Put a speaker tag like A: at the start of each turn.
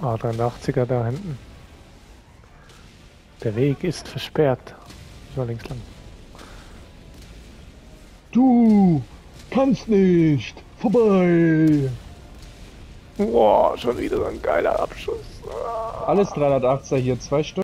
A: A83er da hinten. Der Weg ist versperrt. So links lang.
B: Du kannst nicht. Vorbei.
A: Boah, schon wieder so ein geiler Abschuss.
B: Alles 380er hier, zwei Stück.